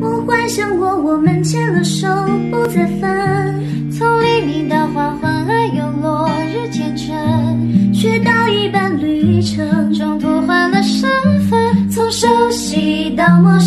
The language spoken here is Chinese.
我幻想过我们牵了手不再分，从黎明到黄昏，爱有落日前尘，却到一半旅程中途换了身份，从熟悉到陌生。